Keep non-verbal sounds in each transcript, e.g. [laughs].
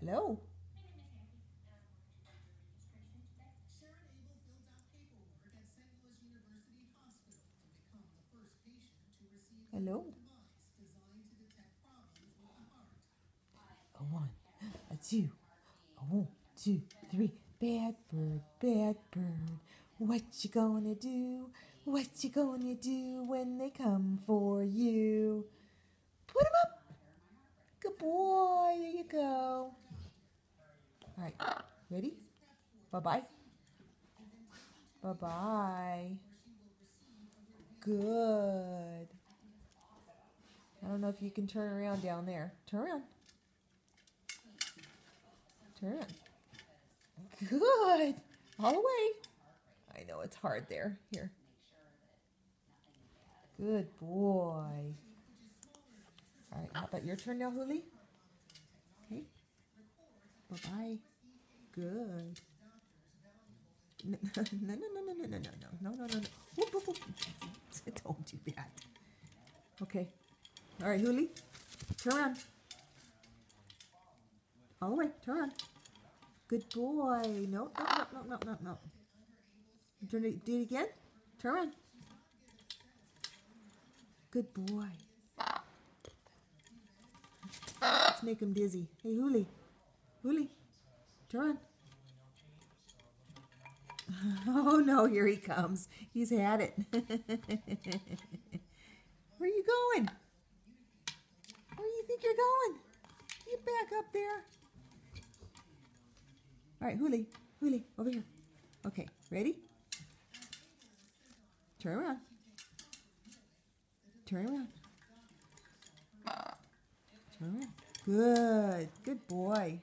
Hello. Hello. A one, a two, a one, two, three. Bad bird, bad bird. What you gonna do? What you gonna do when they come for you? Put 'em up. Good boy. All right. Ready? Bye bye. Bye bye. Good. I don't know if you can turn around down there. Turn around. Turn around. Good. All the way. I know it's hard there. Here. Good boy. All right, how about your turn now, Huli? Okay. Bye bye. Good. No, no, no, no, no, no, no, no, no, no, no, no. Whoop, whoop, whoop. Don't do that. Okay. All right, Huli. Turn around. All the way. Turn around. Good boy. No, no, no, no, no, no, no. It, do it again. Turn around. Good boy. Let's make him dizzy. Hey, Huli. Huli. Turn. [laughs] Oh no, here he comes. He's had it. [laughs] Where are you going? Where do you think you're going? Get back up there. All right, Huli, Huli, over here. Okay, ready? Turn around. Turn around. Turn around. Good. Good boy.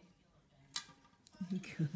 [laughs] Good.